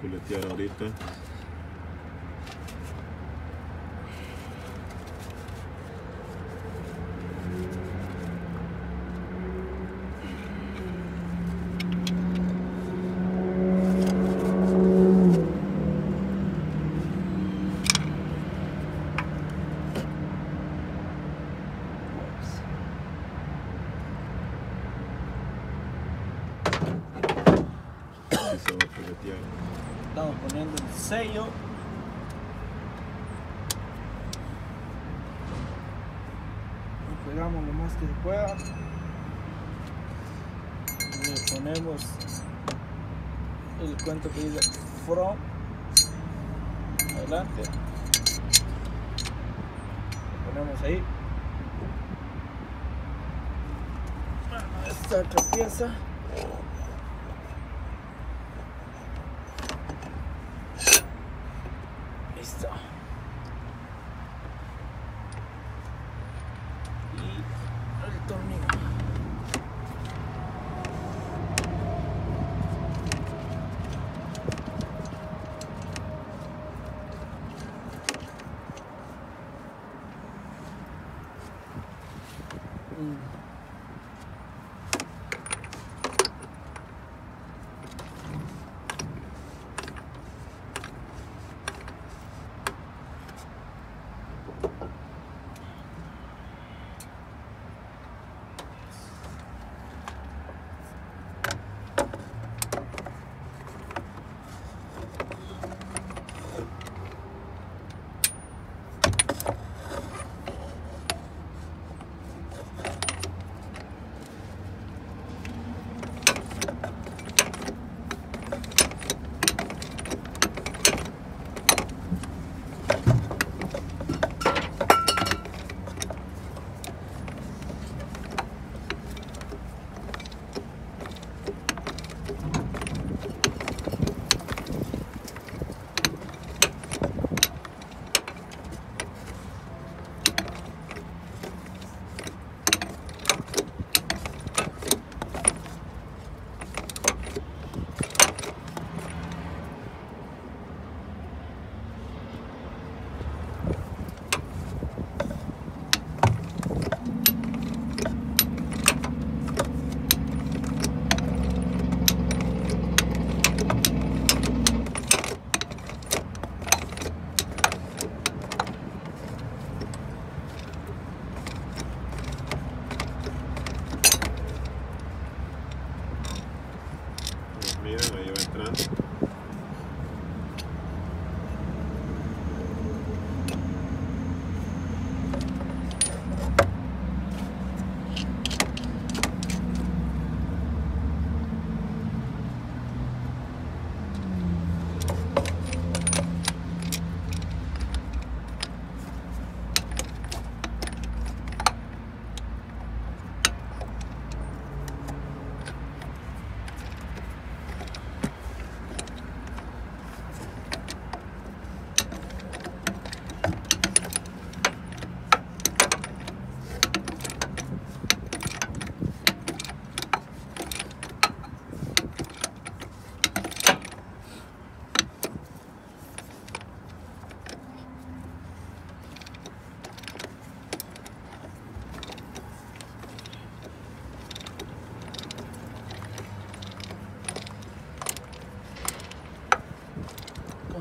con le tira dette? ponemos el cuento que dice from adelante. Lo ponemos ahí. Esta otra pieza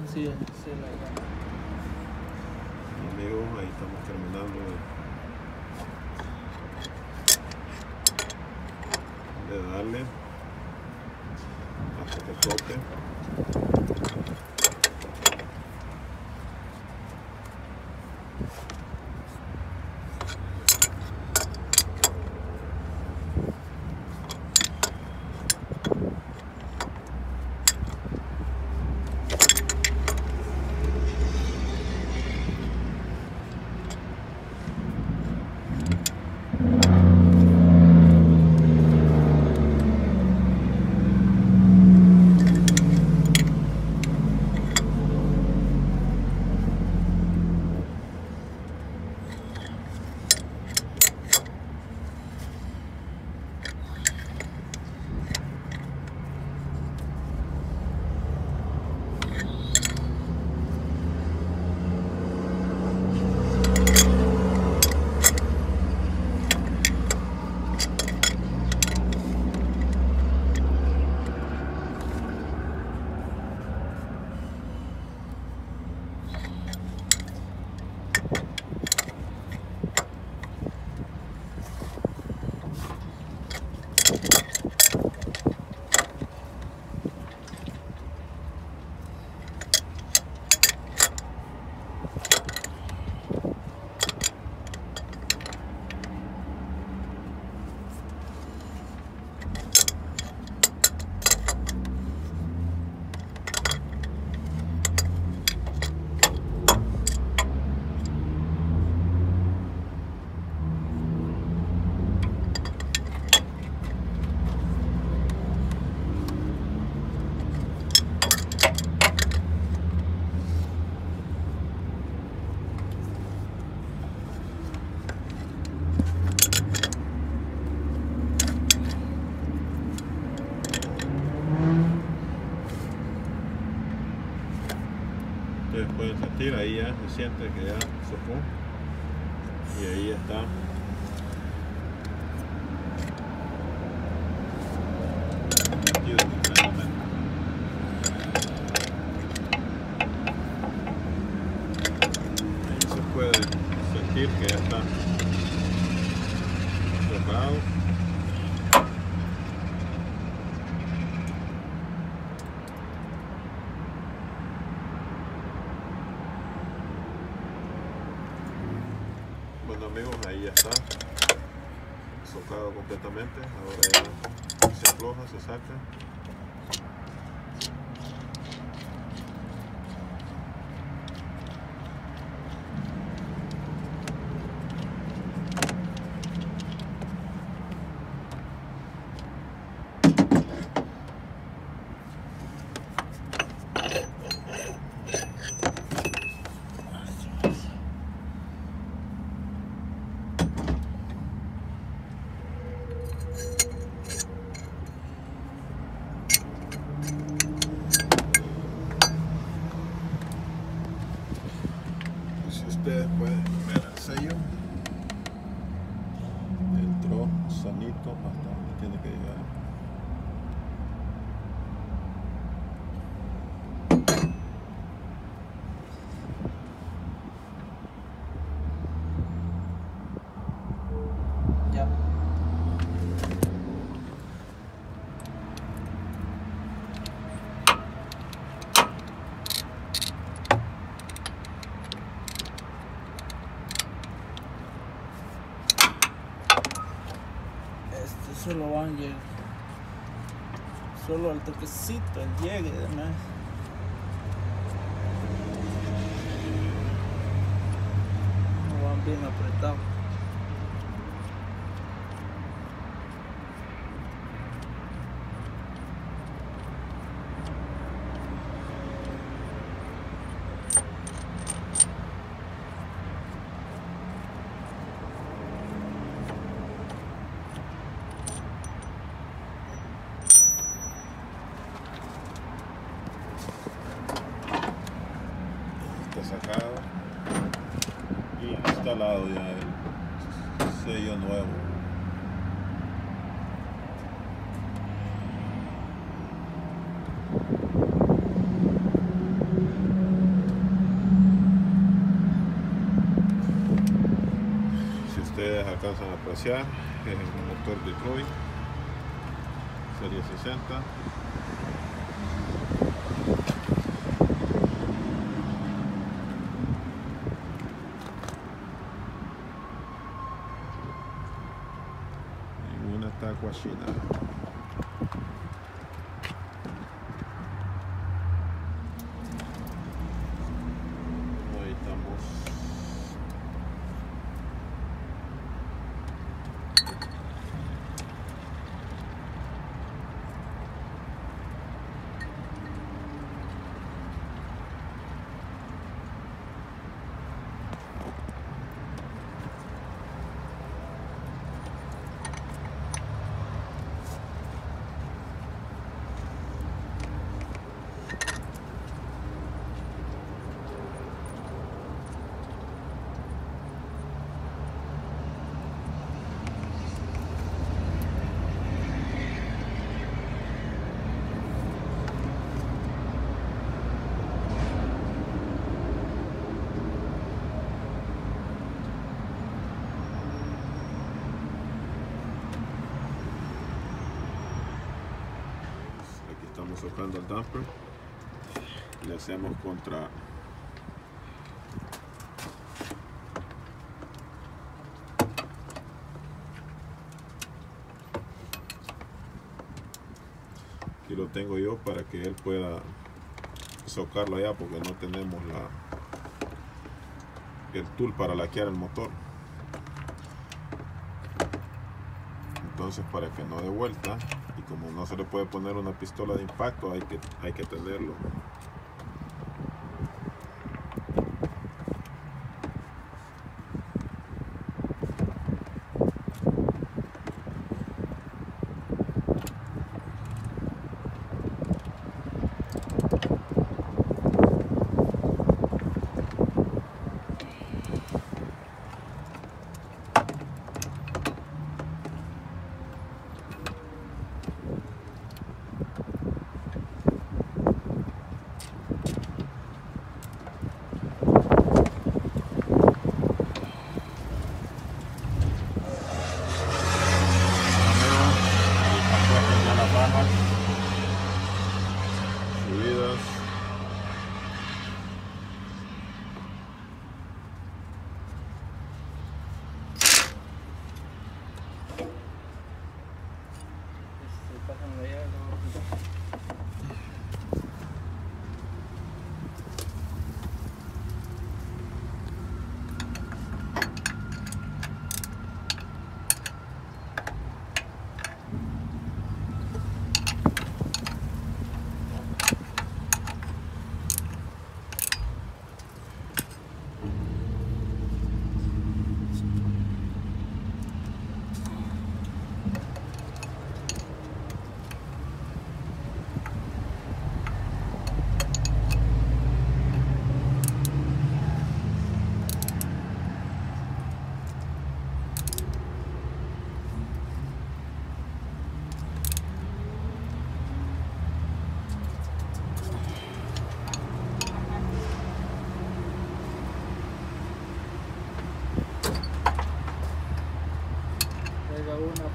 Sí, sí, la. Amigos, ahí estamos terminando de, de darle hasta que toque. Se siente que ya socó y ahí está metido completamente. Ahí se puede sentir que ya está socado. Bueno amigos, ahí ya está socado completamente. Ahora ya se afloja, se saca. Si ustedes pueden ver el sello, entró sanito hasta donde tiene que llegar. Ya. Solo van a llegar. Solo al toquecito, el llegue de más. No van bien apretados. instalado ya el sello nuevo. Si ustedes alcanzan a apreciar, es el motor Detroit, serie 60. Una tacua china ahí estamos aquí estamos socando el damper le hacemos contra aquí lo tengo yo para que él pueda socarlo allá porque no tenemos la el tool para laquear el motor. Entonces para que no dé vuelta como no se le puede poner una pistola de impacto hay que, hay que tenerlo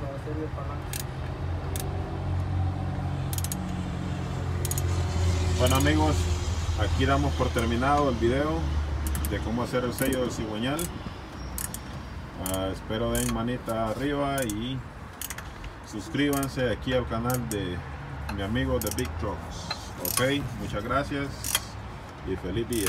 Para hacerle palanca. Bueno amigos, aquí damos por terminado el video de cómo hacer el sello del cigüeñal. Ah, espero den manita arriba y suscríbanse aquí al canal de mi amigo de Big Trucks. Ok, muchas gracias y feliz día.